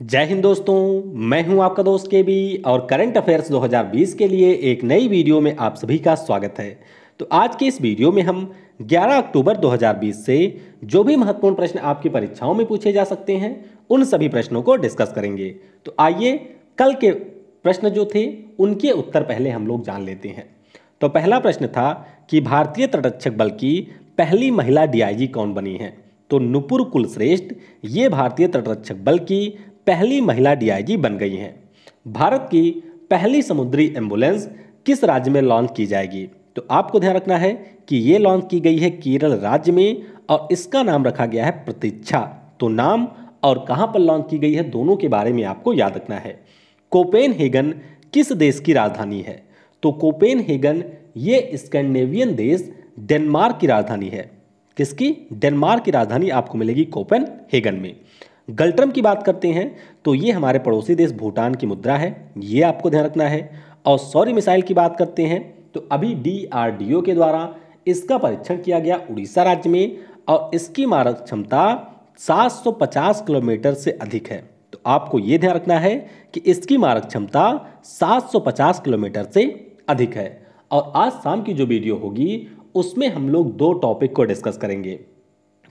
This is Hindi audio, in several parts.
जय हिंद दोस्तों, मैं हूँ आपका दोस्त के बी और करंट अफेयर्स 2020 के लिए एक नई वीडियो में आप सभी का स्वागत है। तो आज के इस वीडियो में हम 11 अक्टूबर 2020 से जो भी महत्वपूर्ण प्रश्न आपकी परीक्षाओं में पूछे जा सकते हैं, उन सभी प्रश्नों को डिस्कस करेंगे। तो आइए, कल के प्रश्न जो थे, उनके उत्तर पहले हम लोग जान लेते हैं। तो पहला प्रश्न था कि भारतीय तटरक्षक बल की पहली महिला डीआईजी कौन बनी है? तो नुपुर कुलश्रेष्ठ, ये भारतीय तटरक्षक बल की पहली महिला डीआईजी बन गई हैं। भारत की पहली समुद्री एंबुलेंस किस राज्य में लॉन्च की जाएगी? तो आपको ध्यान रखना है कि ये लॉन्च की गई है केरल राज्य में और इसका नाम रखा गया है प्रतीक्षा। तो नाम और कहाँ पर लॉन्च की गई है दोनों के बारे में आपको याद रखना है। कोपेन हेगन किस देश की राजधानी है? तो कोपेन हेगन ये स्कैंडिनेवियन देश डेनमार्क की राजधानी है। किसकी? डेनमार्क की राजधानी आपको मिलेगी कोपेन हेगन में। गल्ट्रम की बात करते हैं तो ये हमारे पड़ोसी देश भूटान की मुद्रा है, ये आपको ध्यान रखना है। और सौर्य मिसाइल की बात करते हैं तो अभी डीआरडीओ के द्वारा इसका परीक्षण किया गया उड़ीसा राज्य में, और इसकी मारक क्षमता 750 किलोमीटर से अधिक है। तो आपको ये ध्यान रखना है कि इसकी मारक क्षमता 750 किलोमीटर से अधिक है। और आज शाम की जो वीडियो होगी, उसमें हम लोग दो टॉपिक को डिस्कस करेंगे।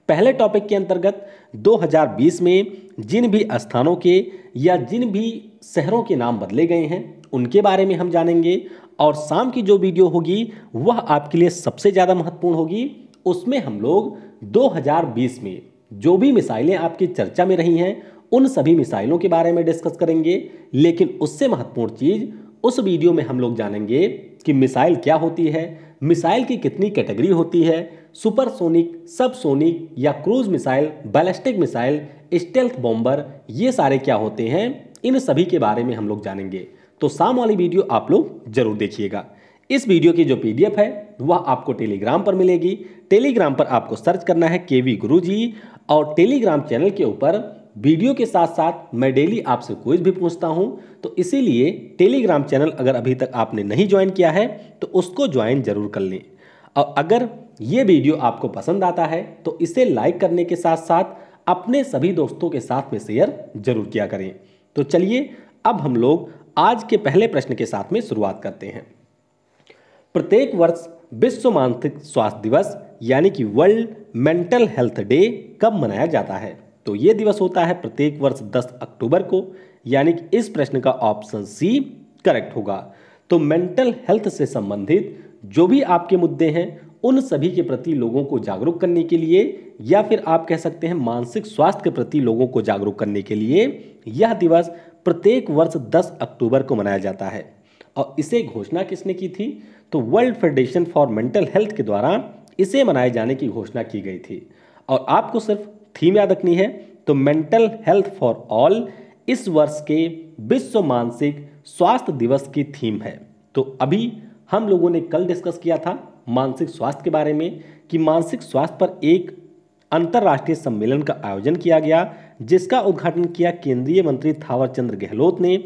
पहले टॉपिक के अंतर्गत 2020 में जिन भी स्थानों के या जिन भी शहरों के नाम बदले गए हैं, उनके बारे में हम जानेंगे और शाम की जो वीडियो होगी, वह आपके लिए सबसे ज़्यादा महत्वपूर्ण होगी। उसमें हम लोग 2020 में जो भी मिसाइलें आपकी चर्चा में रही हैं, उन सभी मिसाइलों के बारे में डिस्कस करेंगे। लेकिन उससे महत्वपूर्ण चीज़, उस वीडियो में हम लोग जानेंगे कि मिसाइल क्या होती है, मिसाइल की कितनी कैटेगरी होती है सुपरसोनिक सबसोनिक या cruise missile ballistic missile stealth bomber ये सारे क्या होते हैं? इन सभी के बारे में हम लोग जानेंगे। तो शाम वाली वीडियो आप लोग ज़रूर देखिएगा। इस वीडियो की जो पीडीएफ है, वह आपको टेलीग्राम पर मिलेगी। टेलीग्राम पर आपको सर्च करना है के वी गुरु जी और टेलीग्राम चैनल के ऊपर वीडियो के साथ साथ मैं डेली आपसे क्विज भी पूछता हूँ। तो इसीलिए टेलीग्राम चैनल अगर अभी तक आपने नहीं ज्वाइन किया है तो उसको ज्वाइन ज़रूर कर लें। और अगर ये वीडियो आपको पसंद आता है तो इसे लाइक करने के साथ साथ अपने सभी दोस्तों के साथ में शेयर ज़रूर किया करें। तो चलिए, अब हम लोग आज के पहले प्रश्न के साथ में शुरुआत करते हैं। प्रत्येक वर्ष विश्व मानसिक स्वास्थ्य दिवस, यानी कि वर्ल्ड मेंटल हेल्थ डे, कब मनाया जाता है? तो ये दिवस होता है प्रत्येक वर्ष 10 अक्टूबर को, यानी कि इस प्रश्न का ऑप्शन सी करेक्ट होगा। तो मेंटल हेल्थ से संबंधित जो भी आपके मुद्दे हैं उन सभी के प्रति लोगों को जागरूक करने के लिए या फिर आप कह सकते हैं मानसिक स्वास्थ्य के प्रति लोगों को जागरूक करने के लिए यह दिवस प्रत्येक वर्ष 10 अक्टूबर को मनाया जाता है। और इसे घोषणा किसने की थी? तो world federation for mental health के द्वारा इसे मनाए जाने की घोषणा की गई थी। और आपको सिर्फ़ थीम याद रखनी है तो मेंटल हेल्थ फॉर ऑल इस वर्ष के विश्व मानसिक स्वास्थ्य दिवस की थीम है। तो अभी हम लोगों ने कल डिस्कस किया था मानसिक स्वास्थ्य के बारे में कि मानसिक स्वास्थ्य पर एक अंतर्राष्ट्रीय सम्मेलन का आयोजन किया गया, जिसका उद्घाटन किया केंद्रीय मंत्री थावरचंद्र गहलोत ने।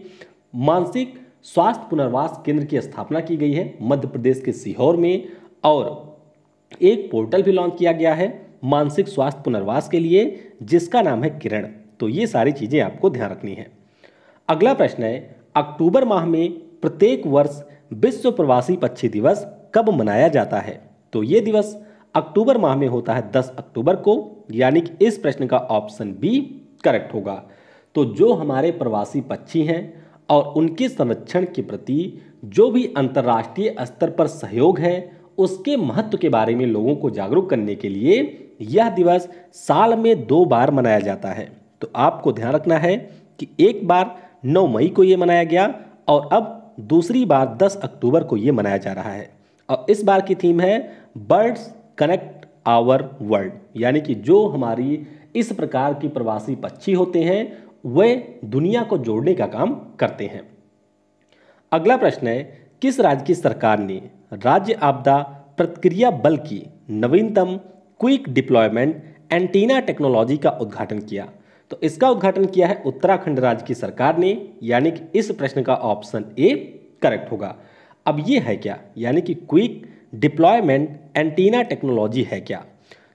मानसिक स्वास्थ्य पुनर्वास केंद्र की स्थापना की गई है मध्य प्रदेश के सीहोर में और एक पोर्टल भी लॉन्च किया गया है मानसिक स्वास्थ्य पुनर्वास के लिए, जिसका नाम है किरण। तो ये सारी चीज़ें आपको ध्यान रखनी है। अगला प्रश्न है, अक्टूबर माह में प्रत्येक वर्ष विश्व प्रवासी पक्षी दिवस कब मनाया जाता है? तो ये दिवस अक्टूबर माह में होता है 10 अक्टूबर को। यानी कि इस प्रश्न का ऑप्शन बी करेक्ट होगा। तो जो हमारे प्रवासी पक्षी हैं और उनके संरक्षण के प्रति जो भी अंतर्राष्ट्रीय स्तर पर सहयोग है, उसके महत्व के बारे में लोगों को जागरूक करने के लिए यह दिवस साल में दो बार मनाया जाता है। तो आपको ध्यान रखना है कि एक बार 9 मई को ये मनाया गया और अब दूसरी बार 10 अक्टूबर को ये मनाया जा रहा है। और इस बार की थीम है बर्ड्स कनेक्ट आवर वर्ल्ड। यानी कि जो हमारी इस प्रकार की प्रवासी पक्षी होते हैं, वे दुनिया को जोड़ने का काम करते हैं। अगला प्रश्न है, किस राज्य की सरकार ने राज्य आपदा प्रतिक्रिया बल की नवीनतम क्विक डिप्लॉयमेंट एंटीना टेक्नोलॉजी का उद्घाटन किया? तो इसका उद्घाटन किया है उत्तराखंड राज्य की सरकार ने, यानी कि इस प्रश्न का ऑप्शन ए करेक्ट होगा। अब ये है क्या? यानी कि क्विक डिप्लॉयमेंट एंटीना टेक्नोलॉजी है क्या?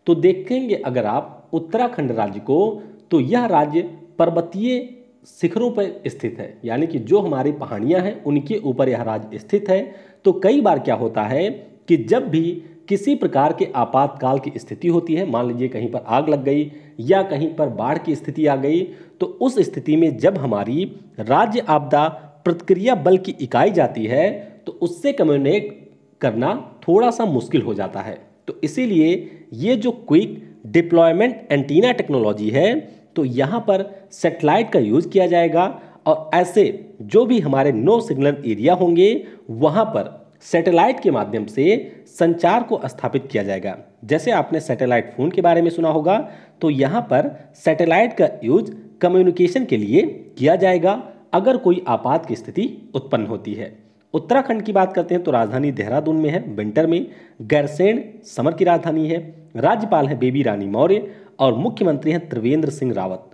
तो देखेंगे अगर आप उत्तराखंड राज्य को तो यह राज्य पर्वतीय शिखरों पर स्थित है। यानी कि जो हमारी पहाड़ियाँ हैं, उनके ऊपर यह राज्य स्थित है। तो कई बार क्या होता है कि जब भी किसी प्रकार के आपातकाल की स्थिति होती है, मान लीजिए कहीं पर आग लग गई या कहीं पर बाढ़ की स्थिति आ गई तो उस स्थिति में जब हमारी राज्य आपदा प्रतिक्रिया बल की इकाई जाती है तो उससे कम्युनिकेट करना थोड़ा सा मुश्किल हो जाता है। तो इसीलिए ये जो क्विक डिप्लॉयमेंट एंटीना टेक्नोलॉजी है तो यहाँ पर सेटेलाइट का यूज़ किया जाएगा और ऐसे जो भी हमारे नो सिग्नल एरिया होंगे, वहाँ पर सैटेलाइट के माध्यम से संचार को स्थापित किया जाएगा। जैसे आपने सैटेलाइट फ़ोन के बारे में सुना होगा तो यहाँ पर सैटेलाइट का यूज़ कम्युनिकेशन के लिए किया जाएगा, अगर कोई आपात की स्थिति उत्पन्न होती है। उत्तराखंड की बात करते हैं तो राजधानी देहरादून में है, विंटर में। गैरसेन समर की राजधानी है, राज्यपाल है बेबी रानी मौर्य और मुख्यमंत्री हैं त्रिवेंद्र सिंह रावत।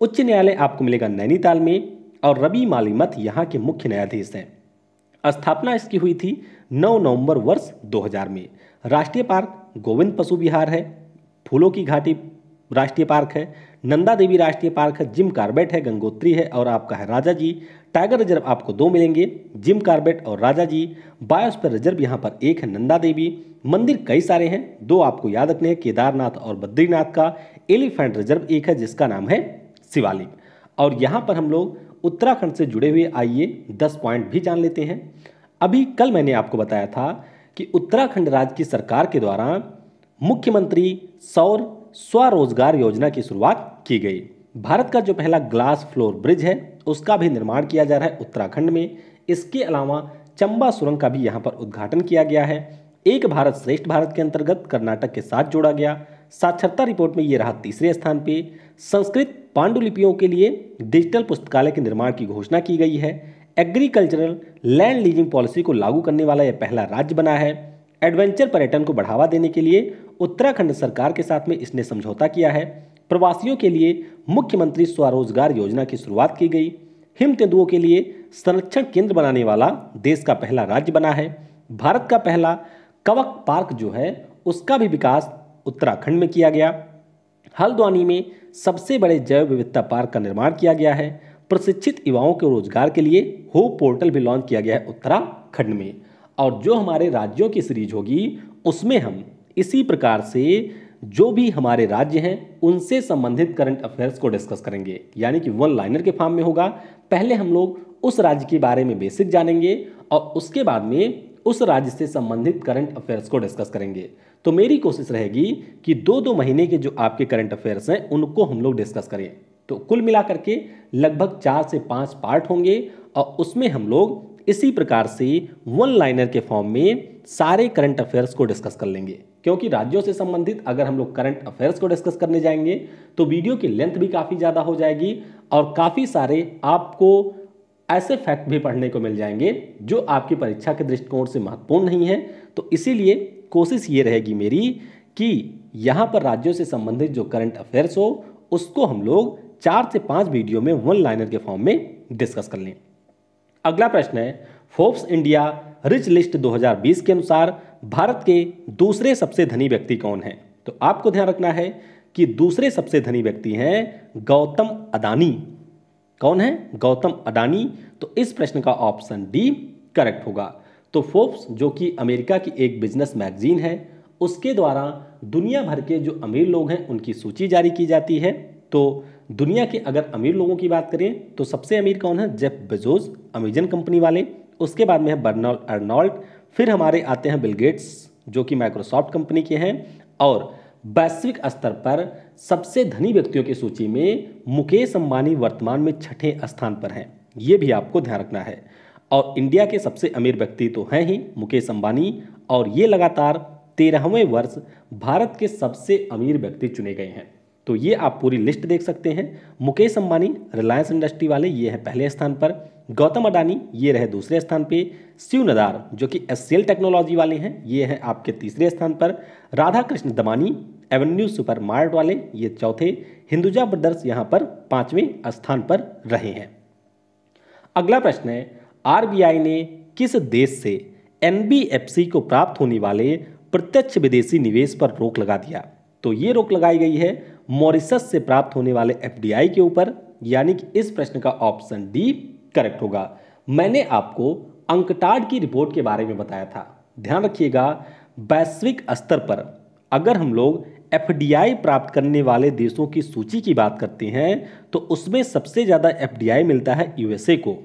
उच्च न्यायालय आपको मिलेगा नैनीताल में और रवि मालिमत यहाँ के मुख्य न्यायाधीश हैं। स्थापना इसकी हुई थी 9 नवंबर वर्ष 2000 में। राष्ट्रीय पार्क गोविंद पशु विहार है, फूलों की घाटी राष्ट्रीय पार्क है नंदा देवी राष्ट्रीय पार्क है, जिम कार्बेट है, गंगोत्री है और आपका है राजा जी। टाइगर रिज़र्व आपको दो मिलेंगे, जिम कार्बेट और राजा जी। बायोस्फीयर रिज़र्व यहाँ पर एक है, नंदा देवी। मंदिर कई सारे हैं, दो आपको याद रखने हैं, केदारनाथ और बद्रीनाथ का। एलिफेंट रिज़र्व एक है, जिसका नाम है शिवालिक। और यहाँ पर हम लोग उत्तराखंड से जुड़े हुए आइए, दस पॉइंट भी जान लेते हैं। अभी कल मैंने आपको बताया था कि उत्तराखंड राज्य की सरकार के द्वारा मुख्यमंत्री सौर स्वरोजगार योजना की शुरुआत की गई। भारत का जो पहला ग्लास फ्लोर ब्रिज है, उसका भी निर्माण किया जा रहा है उत्तराखंड में। इसके अलावा चंबा सुरंग का भी यहाँ पर उद्घाटन किया गया है। एक भारत श्रेष्ठ भारत के अंतर्गत कर्नाटक के साथ जोड़ा गया। साक्षरता रिपोर्ट में ये रहा तीसरे स्थान पे। संस्कृत पांडुलिपियों के लिए डिजिटल पुस्तकालय के निर्माण की घोषणा की गई है। एग्रीकल्चरल लैंड लीजिंग पॉलिसी को लागू करने वाला यह पहला राज्य बना है। एडवेंचर पर्यटन को बढ़ावा देने के लिए उत्तराखंड सरकार के साथ में इसने समझौता किया है। प्रवासियों के लिए मुख्यमंत्री स्वरोजगार योजना की शुरुआत की गई। हिम तेंदुओं के लिए संरक्षण केंद्र बनाने वाला देश का पहला राज्य बना है। भारत का पहला कवक पार्क जो है, उसका भी विकास उत्तराखंड में किया गया। हल्द्वानी में सबसे बड़े जैव विविधता पार्क का निर्माण किया गया है। प्रशिक्षित युवाओं के रोज़गार के लिए होप पोर्टल भी लॉन्च किया गया है उत्तराखंड में। और जो हमारे राज्यों की सीरीज़ होगी, उसमें हम इसी प्रकार से जो भी हमारे राज्य हैं, उनसे संबंधित करंट अफेयर्स को डिस्कस करेंगे। यानी कि वन लाइनर के फॉर्म में होगा। पहले हम लोग उस राज्य के बारे में बेसिक जानेंगे और उसके बाद में उस राज्य से संबंधित करंट अफेयर्स को डिस्कस करेंगे। तो मेरी कोशिश रहेगी कि दो दो महीने के जो आपके करंट अफेयर्स हैं, उनको हम लोग डिस्कस करें। तो कुल मिलाकर के लगभग चार से पाँच पार्ट होंगे और उसमें हम लोग इसी प्रकार से वन लाइनर के फॉर्म में सारे करंट अफेयर्स को डिस्कस कर लेंगे। क्योंकि राज्यों से संबंधित अगर हम लोग करंट अफेयर्स को डिस्कस करने जाएँगे तो वीडियो की लेंथ भी काफ़ी ज़्यादा हो जाएगी और काफ़ी सारे आपको ऐसे फैक्ट भी पढ़ने को मिल जाएँगे, जो आपकी परीक्षा के दृष्टिकोण से महत्वपूर्ण नहीं है। तो इसीलिए कोशिश ये रहेगी मेरी कि यहाँ पर राज्यों से संबंधित जो करंट अफेयर्स हो, उसको हम लोग चार से पाँच वीडियो में वन लाइनर के फॉर्म में डिस्कस कर लें। अगला प्रश्न है फोर्ब्स इंडिया रिच लिस्ट 2020 के अनुसार भारत के दूसरे सबसे धनी व्यक्ति कौन है? तो आपको ध्यान रखना है कि दूसरे सबसे धनी व्यक्ति हैं गौतम अदानी। कौन है? गौतम अडानी तो इस प्रश्न का ऑप्शन डी करेक्ट होगा। तो फोर्ब्स जो कि अमेरिका की एक बिज़नेस मैगजीन है, उसके द्वारा दुनिया भर के जो अमीर लोग हैं, उनकी सूची जारी की जाती है। तो दुनिया के अगर अमीर लोगों की बात करें तो सबसे अमीर कौन है? जेफ बेजोस, अमेजन कंपनी वाले। उसके बाद में है बर्नॉल अर्नॉल्ड। फिर हमारे आते हैं बिल गेट्स, जो कि माइक्रोसॉफ्ट कंपनी के हैं। और वैश्विक स्तर पर सबसे धनी व्यक्तियों की सूची में मुकेश अंबानी वर्तमान में छठे स्थान पर हैं। ये भी आपको ध्यान रखना है। और इंडिया के सबसे अमीर व्यक्ति तो हैं ही मुकेश अंबानी। और ये लगातार तेरहवें वर्ष भारत के सबसे अमीर व्यक्ति चुने गए हैं। तो ये आप पूरी लिस्ट देख सकते हैं। मुकेश अंबानी रिलायंस इंडस्ट्री वाले, ये हैं पहले स्थान पर। गौतम अडानी, ये रहे दूसरे स्थान पे। शिव नदार, जो कि एस टेक्नोलॉजी वाले हैं, ये हैं आपके तीसरे स्थान पर। Radha Krishna Damani avenue super mart वाले, ये चौथे। हिंदुजा ब्रदर्स यहाँ पर पाँचवें स्थान पर रहे हैं। अगला प्रश्न है आरबीआई ने किस देश से एनबीएफसी को प्राप्त होने वाले प्रत्यक्ष विदेशी निवेश पर रोक लगा दिया? तो ये रोक लगाई गई है मॉरिसस से प्राप्त होने वाले एफडीआई के ऊपर, यानी कि इस प्रश्न का ऑप्शन डी करेक्ट होगा। मैंने आपको अंकटाड की रिपोर्ट के बारे में बताया था। ध्यान रखिएगा, वैश्विक स्तर पर अगर हम लोग एफडीआई प्राप्त करने वाले देशों की सूची की बात करते हैं तो उसमें सबसे ज़्यादा एफडीआई मिलता है यूएसए को।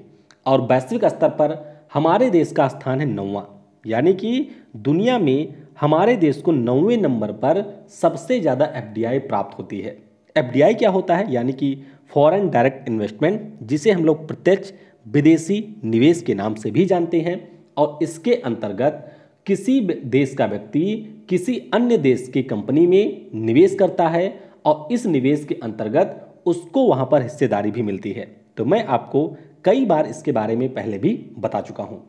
और वैश्विक स्तर पर हमारे देश का स्थान है नौवा, यानी कि दुनिया में हमारे देश को नौवें नंबर पर सबसे ज़्यादा एफडीआई प्राप्त होती है। एफडीआई क्या होता है? यानी कि फॉरेन डायरेक्ट इन्वेस्टमेंट जिसे हम लोग प्रत्यक्ष विदेशी निवेश के नाम से भी जानते हैं और इसके अंतर्गत किसी देश का व्यक्ति किसी अन्य देश की कंपनी में निवेश करता है और इस निवेश के अंतर्गत उसको वहाँ पर हिस्सेदारी भी मिलती है। तो मैं आपको कई बार इसके बारे में पहले भी बता चुका हूँ।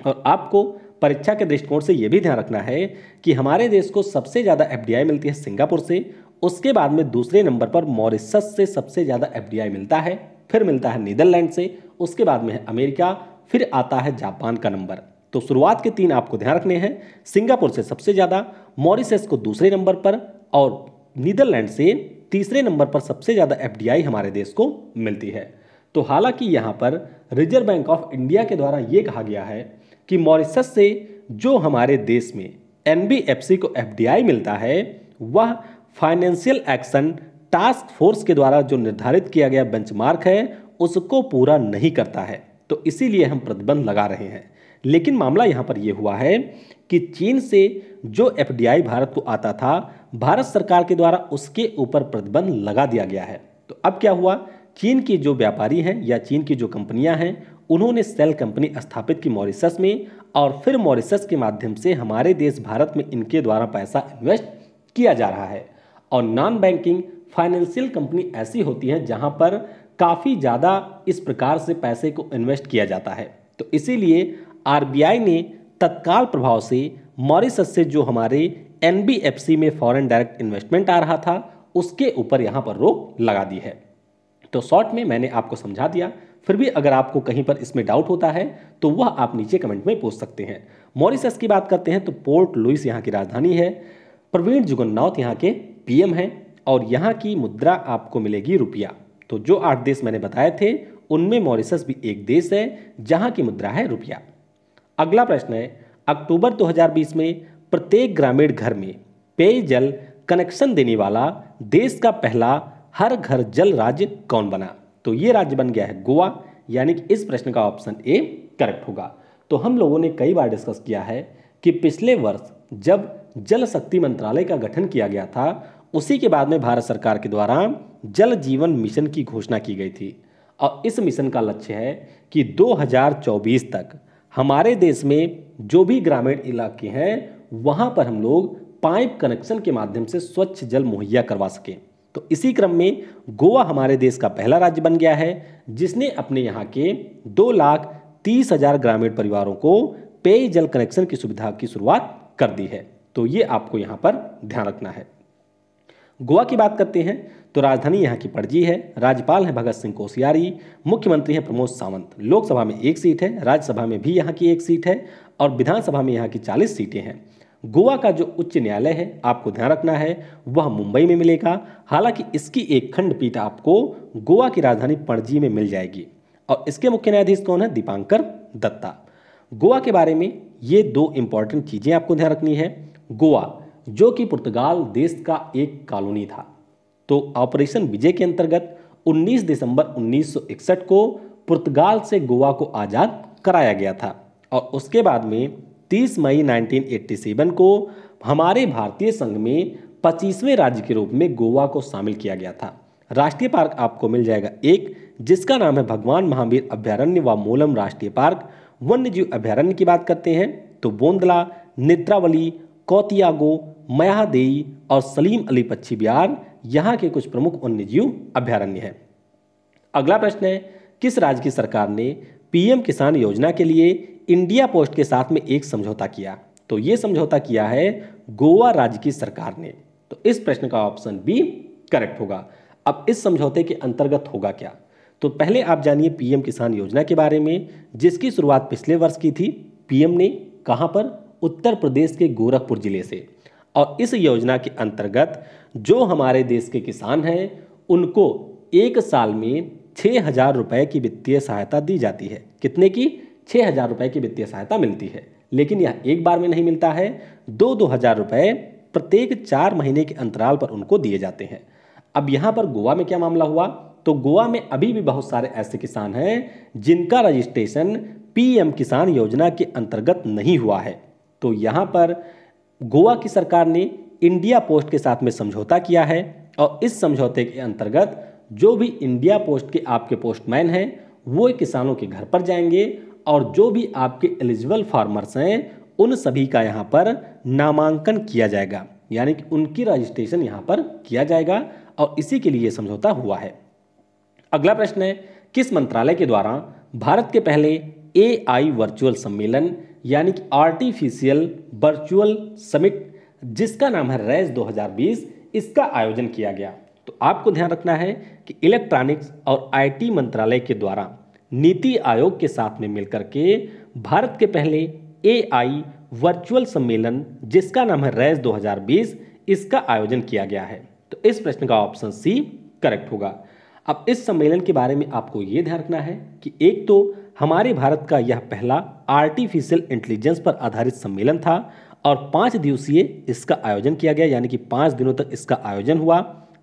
और आपको परीक्षा के दृष्टिकोण से यह भी ध्यान रखना है कि हमारे देश को सबसे ज़्यादा एफडीआई मिलती है सिंगापुर से, उसके बाद में दूसरे नंबर पर मॉरिसस से सबसे ज़्यादा एफडीआई मिलता है, फिर मिलता है नीदरलैंड से, उसके बाद में है अमेरिका, फिर आता है जापान का नंबर। तो शुरुआत के तीन आपको ध्यान रखने हैं, सिंगापुर से सबसे ज़्यादा मॉरिसस को दूसरे नंबर पर और नीदरलैंड से तीसरे नंबर पर सबसे ज़्यादा एफडीआई हमारे देश को मिलती है। तो हालाँकि यहाँ पर रिज़र्व बैंक ऑफ़ इंडिया के द्वारा ये कहा गया है कि मॉरिशस से जो हमारे देश में एनबीएफसी को एफडीआई मिलता है, वह फाइनेंशियल एक्शन टास्क फोर्स के द्वारा जो निर्धारित किया गया बेंचमार्क है, उसको पूरा नहीं करता है। तो इसीलिए हम प्रतिबंध लगा रहे हैं। लेकिन मामला यहाँ पर यह हुआ है कि चीन से जो एफडीआई भारत को आता था, भारत सरकार के द्वारा उसके ऊपर प्रतिबंध लगा दिया गया है। तो अब क्या हुआ? चीन की जो व्यापारी हैं या चीन की जो कंपनियाँ हैं उन्होंने सेल कंपनी स्थापित की मॉरिसस में और फिर मॉरिसस के माध्यम से हमारे देश भारत में इनके द्वारा पैसा इन्वेस्ट किया जा रहा है। और नॉन बैंकिंग फाइनेंशियल कंपनी ऐसी होती हैं जहाँ पर काफ़ी ज़्यादा इस प्रकार से पैसे को इन्वेस्ट किया जाता है। तो इसीलिए आरबीआई ने तत्काल प्रभाव से मॉरिसस से जो हमारे एनबीएफसी में फॉरेन डायरेक्ट इन्वेस्टमेंट आ रहा था, उसके ऊपर यहाँ पर रोक लगा दी है। तो शॉर्ट में मैंने आपको समझा दिया। फिर भी अगर आपको कहीं पर इसमें डाउट होता है तो वह आप नीचे कमेंट में पूछ सकते हैं। मॉरिसस की बात करते हैं तो पोर्ट लुइस यहाँ की राजधानी है, प्रवीण जुगन्नाथ यहाँ के पीएम हैं और यहाँ की मुद्रा आपको मिलेगी रुपया। तो जो आठ देश मैंने बताए थे, उनमें मॉरिसस भी एक देश है, जहाँ की मुद्रा है रुपया। अगला प्रश्न है, अक्टूबर 2020 में प्रत्येक ग्रामीण घर में पेयजल कनेक्शन देने वाला देश का पहला हर घर जल राज्य कौन बना? तो ये राज्य बन गया है गोवा, यानी कि इस प्रश्न का ऑप्शन ए करेक्ट होगा। तो हम लोगों ने कई बार डिस्कस किया है कि पिछले वर्ष जब जल शक्ति मंत्रालय का गठन किया गया था, उसी के बाद में भारत सरकार के द्वारा जल जीवन मिशन की घोषणा की गई थी। और इस मिशन का लक्ष्य है कि 2024 तक हमारे देश में जो भी ग्रामीण इलाके हैं, वहाँ पर हम लोग पाइप कनेक्शन के माध्यम से स्वच्छ जल मुहैया करवा सकें। तो इसी क्रम में गोवा हमारे देश का पहला राज्य बन गया है, जिसने अपने यहाँ के दो लाख तीस हज़ार ग्रामीण परिवारों को पेयजल कनेक्शन की सुविधा की शुरुआत कर दी है। तो ये आपको यहाँ पर ध्यान रखना है। गोवा की बात करते हैं तो राजधानी यहाँ की पणजी है। राज्यपाल है भगत सिंह कोश्यारी, मुख्यमंत्री हैं प्रमोद सावंत। लोकसभा में एक सीट है, राज्यसभा में भी यहाँ की एक सीट है और विधानसभा में यहाँ की चालीस सीटें हैं। गोवा का जो उच्च न्यायालय है, आपको ध्यान रखना है, वह मुंबई में मिलेगा। हालाँकि इसकी एक खंडपीठ आपको गोवा की राजधानी पणजी में मिल जाएगी। और इसके मुख्य न्यायाधीश कौन है? दीपांकर दत्ता। गोवा के बारे में ये दो इंपॉर्टेंट चीज़ें आपको ध्यान रखनी है। गोवा, जो कि पुर्तगाल देश का एक कॉलोनी था तो ऑपरेशन विजय के अंतर्गत 19 दिसंबर 1961 को पुर्तगाल से गोवा को आज़ाद कराया गया था। और उसके बाद में 30 मई 1987 को हमारे भारतीय संघ में पच्चीसवें राज्य के रूप में गोवा को शामिल किया गया था। राष्ट्रीय पार्क आपको मिल जाएगा एक, जिसका नाम है भगवान महावीर अभ्यारण्य व मोलम राष्ट्रीय पार्क। वन्यजीव अभ्यारण्य की बात करते हैं तो बोंदला, नेत्रावली, कौतियागो, मयादेई और सलीम अली पक्षी बिहार, यहाँ के कुछ प्रमुख वन्यजीव अभ्यारण्य हैं। अगला प्रश्न है, किस राज्य की सरकार ने पीएम किसान योजना के लिए इंडिया पोस्ट के साथ में एक समझौता किया। तो ये समझौता किया है गोवा राज्य की सरकार ने। तो इस प्रश्न का ऑप्शन बी करेक्ट होगा। अब इस समझौते के अंतर्गत होगा क्या? तो पहले आप जानिए पीएम किसान योजना के बारे में, जिसकी शुरुआत पिछले वर्ष की थी। पीएम ने कहाँ पर? उत्तर प्रदेश के गोरखपुर ज़िले से। और इस योजना के अंतर्गत जो हमारे देश के किसान हैं, उनको एक साल में छः हज़ार रुपये की वित्तीय सहायता दी जाती है। कितने की? छः हज़ार रुपये की वित्तीय सहायता मिलती है, लेकिन यह एक बार में नहीं मिलता है। दो दो हज़ार रुपये प्रत्येक चार महीने के अंतराल पर उनको दिए जाते हैं। अब यहाँ पर गोवा में क्या मामला हुआ? तो गोवा में अभी भी बहुत सारे ऐसे किसान हैं, जिनका रजिस्ट्रेशन पीएम किसान योजना के अंतर्गत नहीं हुआ है। तो यहाँ पर गोवा की सरकार ने इंडिया पोस्ट के साथ में समझौता किया है और इस समझौते के अंतर्गत जो भी इंडिया पोस्ट के आपके पोस्टमैन हैं, वो किसानों के घर पर जाएँगे और जो भी आपके एलिजिबल फार्मर्स हैं, उन सभी का यहाँ पर नामांकन किया जाएगा। यानी कि उनकी रजिस्ट्रेशन यहाँ पर किया जाएगा और इसी के लिए समझौता हुआ है। अगला प्रश्न है, किस मंत्रालय के द्वारा भारत के पहले ए आई वर्चुअल सम्मेलन, यानी कि आर्टिफिशियल वर्चुअल समिट जिसका नाम है रेज 2020 इसका आयोजन किया गया? तो आपको ध्यान रखना है कि इलेक्ट्रॉनिक्स और आईटी मंत्रालय के द्वारा नीति आयोग के साथ में मिलकर के भारत के पहले ए आई वर्चुअल सम्मेलन, जिसका नाम है रेज 2020 इसका आयोजन किया गया है। तो इस प्रश्न का ऑप्शन सी करेक्ट होगा। अब इस सम्मेलन के बारे में आपको ये ध्यान रखना है कि एक तो हमारे भारत का यह पहला आर्टिफिशियल इंटेलिजेंस पर आधारित सम्मेलन था और पाँच दिवसीय इसका आयोजन किया गया, यानी कि पाँच दिनों तक इसका आयोजन हुआ।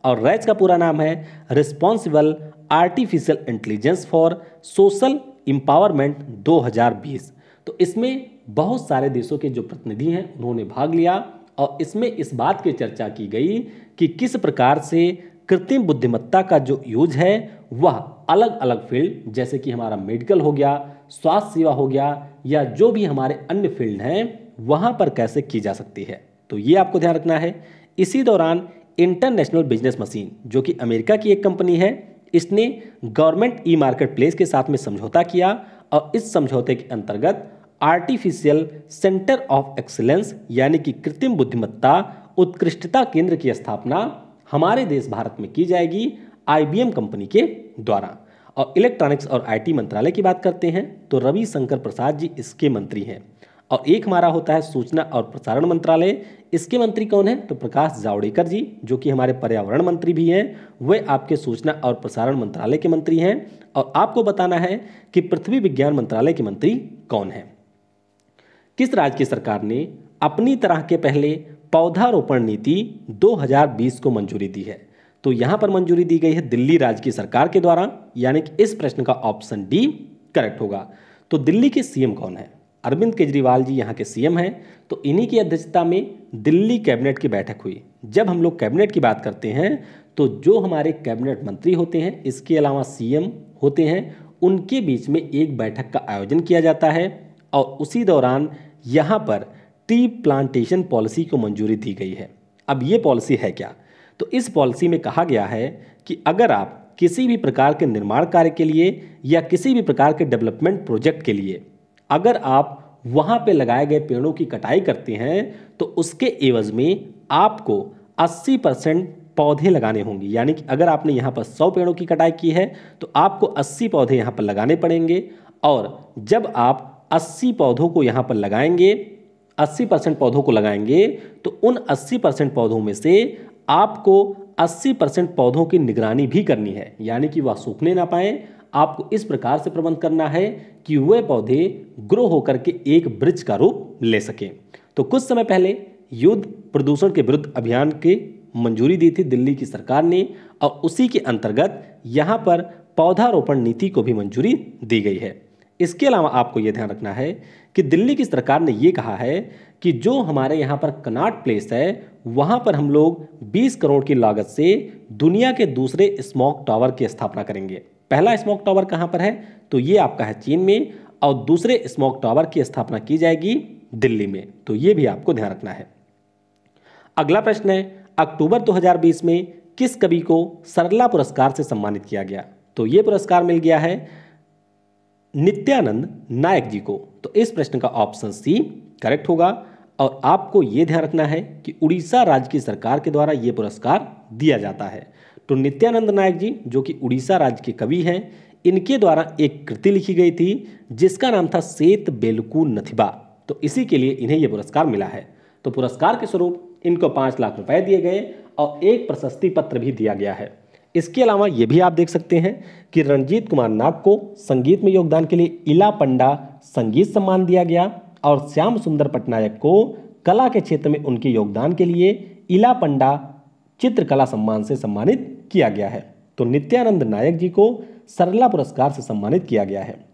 और रैज का पूरा नाम है responsible artificial intelligence for social empowerment 2020 तो इसमें बहुत सारे देशों के जो प्रतिनिधि हैं, उन्होंने भाग लिया और इसमें इस बात की चर्चा की गई कि किस प्रकार से कृत्रिम बुद्धिमत्ता का जो यूज़ है, वह अलग अलग फ़ील्ड, जैसे कि हमारा मेडिकल हो गया, स्वास्थ्य सेवा हो गया, या जो भी हमारे अन्य फ़ील्ड हैं, वहाँ पर कैसे की जा सकती है। तो ये आपको ध्यान रखना है। इसी दौरान इंटरनेशनल बिज़नेस मशीन, जो कि अमेरिका की एक कंपनी है इसने गवर्नमेंट ई मार्केट प्लेस के साथ में समझौता किया और इस समझौते के अंतर्गत आर्टिफिशियल सेंटर ऑफ़ एक्सीलेंस, यानी कि कृत्रिम बुद्धिमत्ता, उत्कृष्टता केंद्र की स्थापना हमारे देश भारत में की जाएगी आईबीएम कंपनी के द्वारा। और इलेक्ट्रॉनिक्स और आईटी मंत्रालय की बात करते हैं तो रविशंकर प्रसाद जी इसके मंत्री हैं। और एक हमारा होता है सूचना और प्रसारण मंत्रालय। इसके मंत्री कौन है? तो प्रकाश जावड़ेकर जी, जो कि हमारे पर्यावरण मंत्री भी हैं। वे आपके सूचना और प्रसारण मंत्रालय के मंत्री हैं। और आपको बताना है कि पृथ्वी विज्ञान मंत्रालय के मंत्री कौन है? किस राज्य की सरकार ने अपनी तरह के पहले पौधारोपण नीति 2020 को मंजूरी दी है? तो यहाँ पर मंजूरी दी गई है दिल्ली राज्य की सरकार के द्वारा। यानी कि इस प्रश्न का ऑप्शन डी करेक्ट होगा। तो दिल्ली के सीएम कौन है? अरविंद केजरीवाल जी यहाँ के सीएम हैं तो इन्हीं की अध्यक्षता में दिल्ली कैबिनेट की बैठक हुई। जब हम लोग कैबिनेट की बात करते हैं तो जो हमारे कैबिनेट मंत्री होते हैं, इसके अलावा सीएम होते हैं, उनके बीच में एक बैठक का आयोजन किया जाता है और उसी दौरान यहाँ पर टी प्लांटेशन पॉलिसी को मंजूरी दी गई है। अब ये पॉलिसी है क्या? तो इस पॉलिसी में कहा गया है कि अगर आप किसी भी प्रकार के निर्माण कार्य के लिए या किसी भी प्रकार के डेवलपमेंट प्रोजेक्ट के लिए अगर आप वहाँ पे लगाए गए पेड़ों की कटाई करते हैं तो उसके एवज में आपको 80 परसेंट पौधे लगाने होंगे। यानी कि अगर आपने यहाँ पर 100 पेड़ों की कटाई की है तो आपको 80 पौधे यहाँ पर लगाने पड़ेंगे। और जब आप 80 पौधों को यहाँ पर लगाएँगे 80 परसेंट पौधों को लगाएँगे तो उन 80 परसेंट पौधों में से आपको 80 परसेंट पौधों की निगरानी भी करनी है। यानी कि वह सूखने ना पाए, आपको इस प्रकार से प्रबंध करना है कि वह पौधे ग्रो होकर के एक ब्रिज का रूप ले सकें। तो कुछ समय पहले युद्ध प्रदूषण के विरुद्ध अभियान के मंजूरी दी थी दिल्ली की सरकार ने, और उसी के अंतर्गत यहाँ पर पौधारोपण नीति को भी मंजूरी दी गई है। इसके अलावा आपको यह ध्यान रखना है कि दिल्ली की सरकार ने ये कहा है कि जो हमारे यहाँ पर कनाट प्लेस है, वहाँ पर हम लोग 20 करोड़ की लागत से दुनिया के दूसरे स्मोक टावर की स्थापना करेंगे। पहला स्मोक टावर कहाँ पर है? तो ये आपका है चीन में, और दूसरे स्मोक टावर की स्थापना की जाएगी दिल्ली में। तो ये भी आपको ध्यान रखना है। अगला प्रश्न है, अक्टूबर 2020 में किस कवि को सरला पुरस्कार से सम्मानित किया गया? तो ये पुरस्कार मिल गया है नित्यानंद नायक जी को। तो इस प्रश्न का ऑप्शन सी करेक्ट होगा, और आपको ये ध्यान रखना है कि उड़ीसा राज्य की सरकार के द्वारा ये पुरस्कार दिया जाता है। तो नित्यानंद नायक जी, जो कि उड़ीसा राज्य के कवि हैं, इनके द्वारा एक कृति लिखी गई थी, जिसका नाम था सेत बेलकू नथिबा। तो इसी के लिए इन्हें यह पुरस्कार मिला है। तो पुरस्कार के स्वरूप इनको पाँच लाख रुपए दिए गए और एक प्रशस्ति पत्र भी दिया गया है। इसके अलावा ये भी आप देख सकते हैं कि रणजीत कुमार नाग को संगीत में योगदान के लिए इला पंडा संगीत सम्मान दिया गया और श्याम सुंदर पटनायक को कला के क्षेत्र में उनके योगदान के लिए इला पंडा चित्रकला सम्मान से सम्मानित किया गया है। तो नित्यानंद नायक जी को सरला पुरस्कार से सम्मानित किया गया है।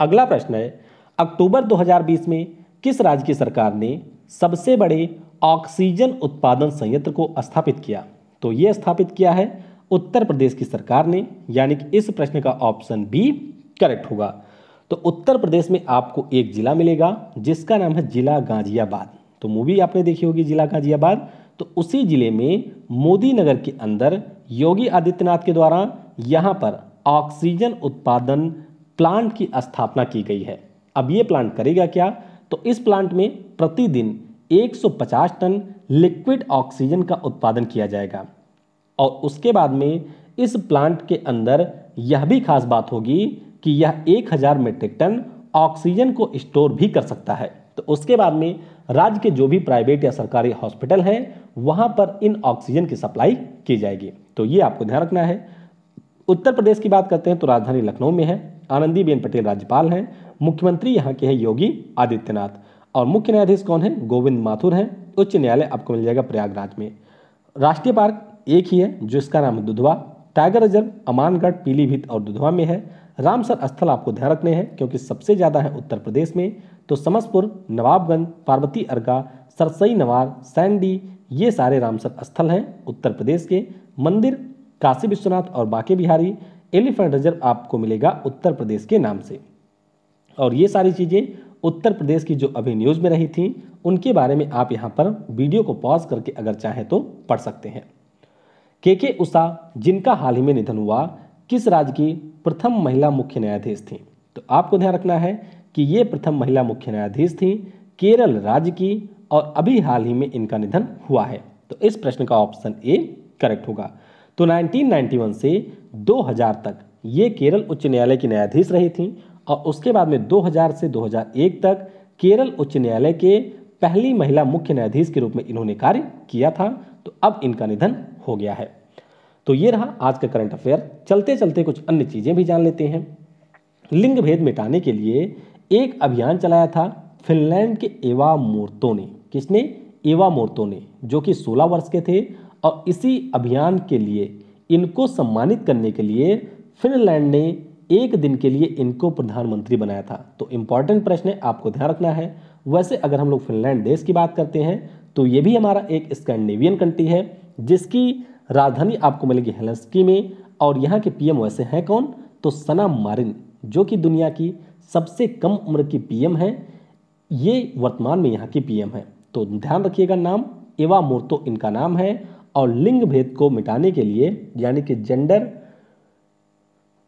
अगला प्रश्न है, अक्टूबर 2020 में किस राज्य की सरकार ने सबसे बड़े ऑक्सीजन उत्पादन संयंत्र को स्थापित किया? तो यह स्थापित किया है, उत्तर प्रदेश की सरकार ने, यानी कि इस प्रश्न का ऑप्शन बी करेक्ट होगा। तो उत्तर प्रदेश में आपको एक जिला मिलेगा, जिसका नाम है जिला गाजियाबाद। तो मूवी आपने देखी होगी जिला गाजियाबाद। तो उसी ज़िले में मोदी नगर के अंदर योगी आदित्यनाथ के द्वारा यहाँ पर ऑक्सीजन उत्पादन प्लांट की स्थापना की गई है। अब ये प्लांट करेगा क्या? तो इस प्लांट में प्रतिदिन 150 टन लिक्विड ऑक्सीजन का उत्पादन किया जाएगा। और उसके बाद में इस प्लांट के अंदर यह भी खास बात होगी कि यह 1000 मीट्रिक टन ऑक्सीजन को स्टोर भी कर सकता है। तो उसके बाद में राज्य के जो भी प्राइवेट या सरकारी हॉस्पिटल हैं, वहाँ पर इन ऑक्सीजन की सप्लाई की जाएगी। तो ये आपको ध्यान रखना है। उत्तर प्रदेश की बात करते हैं तो राजधानी लखनऊ में है। आनंदीबेन पटेल राज्यपाल हैं। मुख्यमंत्री यहाँ के हैं योगी आदित्यनाथ। और मुख्य न्यायाधीश कौन है? गोविंद माथुर हैं। उच्च न्यायालय आपको मिल जाएगा प्रयागराज में। राष्ट्रीय पार्क एक ही है जो इसका नाम दुधवा। टाइगर रिज़र्व, अमानगढ़, पीलीभीत और दुधवा में है। रामसर स्थल आपको ध्यान रखने हैं, क्योंकि सबसे ज़्यादा है उत्तर प्रदेश में। तो समसपुर नवाबगंज, पार्वती अर्गा सरसई, नवार, सैंडी, ये सारे रामसर स्थल हैं उत्तर प्रदेश के। मंदिर, काशी विश्वनाथ और बाके बिहारी, एलिफेंट रिज़र्व आपको मिलेगा उत्तर प्रदेश के नाम से। और ये सारी चीज़ें उत्तर प्रदेश की जो अभी न्यूज़ में रही थी, उनके बारे में आप यहाँ पर वीडियो को पॉज करके अगर चाहें तो पढ़ सकते हैं। के के उषा, जिनका हाल ही में निधन हुआ, किस राज्य की प्रथम महिला मुख्य न्यायाधीश थी? तो आपको ध्यान रखना है कि ये प्रथम महिला मुख्य न्यायाधीश थी, केरल राज्य की और अभी हाल ही में इनका निधन हुआ है। तो इस प्रश्न का ऑप्शन ए करेक्ट होगा। तो 1991 से 2000 तक ये केरल उच्च न्यायालय की न्यायाधीश रही थी और उसके बाद में 2000 से 2001 तक केरल उच्च न्यायालय के पहली महिला मुख्य न्यायाधीश के रूप में इन्होंने कार्य किया था। तो अब इनका निधन हो गया है। तो ये रहा आज का करंट अफेयर। चलते चलते कुछ अन्य चीज़ें भी जान लेते हैं। लिंग भेद मिटाने के लिए एक अभियान चलाया था फिनलैंड के एवा मोर्तो ने। किसने? एवा मोर्तो ने, जो कि 16 वर्ष के थे और इसी अभियान के लिए, इनको सम्मानित करने के लिए फिनलैंड ने एक दिन के लिए इनको प्रधानमंत्री बनाया था। तो इंपॉर्टेंट प्रश्न है, आपको ध्यान रखना है। वैसे अगर हम लोग फिनलैंड देश की बात करते हैं तो ये भी हमारा एक स्कैंडिनेवियन कंट्री है, जिसकी राजधानी आपको मिलेगी हेलस्की में, और यहाँ के पीएम वैसे हैं कौन? तो सना मारिन, जो कि दुनिया की सबसे कम उम्र की पीएम है। ये वर्तमान में यहाँ की पीएम है। तो ध्यान रखिएगा नाम, एवा मोर्तो इनका नाम है और लिंग भेद को मिटाने के लिए, यानी कि जेंडर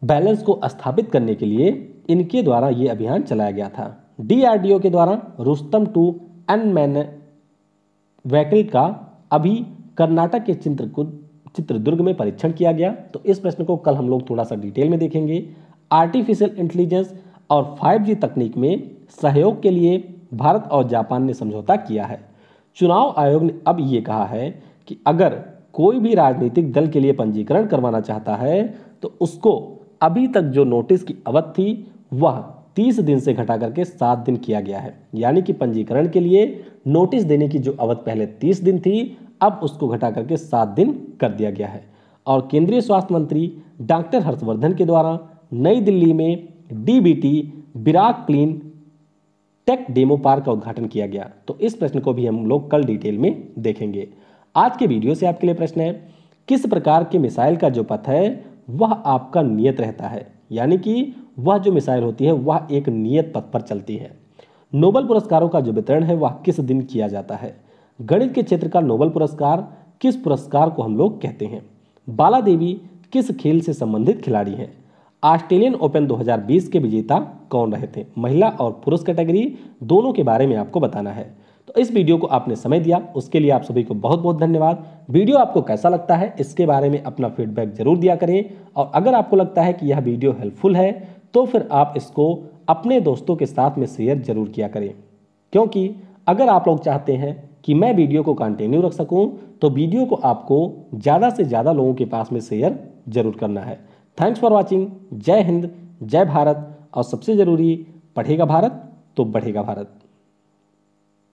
बैलेंस को स्थापित करने के लिए इनके द्वारा ये अभियान चलाया गया था। डीआरडीओ के द्वारा Rustom two unmanned vehicle का अभी कर्नाटक के चित्रकूट, चित्रदुर्ग में परीक्षण किया गया। तो इस प्रश्न को कल हम लोग थोड़ा सा डिटेल में देखेंगे। आर्टिफिशियल इंटेलिजेंस और 5G तकनीक में सहयोग के लिए भारत और जापान ने समझौता किया है। चुनाव आयोग ने अब ये कहा है कि अगर कोई भी राजनीतिक दल के लिए पंजीकरण करवाना चाहता है तो उसको अभी तक जो नोटिस की अवधि थी, वह तीस दिन से घटा करके सात दिन किया गया है। यानी कि पंजीकरण के लिए नोटिस देने की जो अवधि पहले तीस दिन थी, अब उसको घटा करके सात दिन कर दिया गया है। और केंद्रीय स्वास्थ्य मंत्री डॉक्टर हर्षवर्धन के द्वारा नई दिल्ली में DBT BIRAC clean tech demo park का उद्घाटन किया गया। तो इस प्रश्न को भी हम लोग कल डिटेल में देखेंगे। आज के वीडियो से आपके लिए प्रश्न है, किस प्रकार के मिसाइल का जो पथ है, वह आपका नियत रहता है? यानी कि वह जो मिसाइल होती है, वह एक नियत पथ पर चलती है। नोबल पुरस्कारों का जो वितरण है, वह किस दिन किया जाता है? गणित के क्षेत्र का नोबल पुरस्कार किस पुरस्कार को हम लोग कहते हैं? बाला देवी किस खेल से संबंधित खिलाड़ी हैं? ऑस्ट्रेलियन ओपन 2020 के विजेता कौन रहे थे? महिला और पुरुष कैटेगरी, दोनों के बारे में आपको बताना है। तो इस वीडियो को आपने समय दिया, उसके लिए आप सभी को बहुत बहुत धन्यवाद। वीडियो आपको कैसा लगता है, इसके बारे में अपना फीडबैक ज़रूर दिया करें। और अगर आपको लगता है कि यह वीडियो हेल्पफुल है तो फिर आप इसको अपने दोस्तों के साथ में शेयर ज़रूर किया करें। क्योंकि अगर आप लोग चाहते हैं कि मैं वीडियो को कंटिन्यू रख सकूँ तो वीडियो को आपको ज़्यादा से ज़्यादा लोगों के पास में शेयर ज़रूर करना है। थैंक्स फॉर वॉचिंग जय हिंद जय भारत और सबसे ज़रूरी, पढ़ेगा भारत तो बढ़ेगा भारत।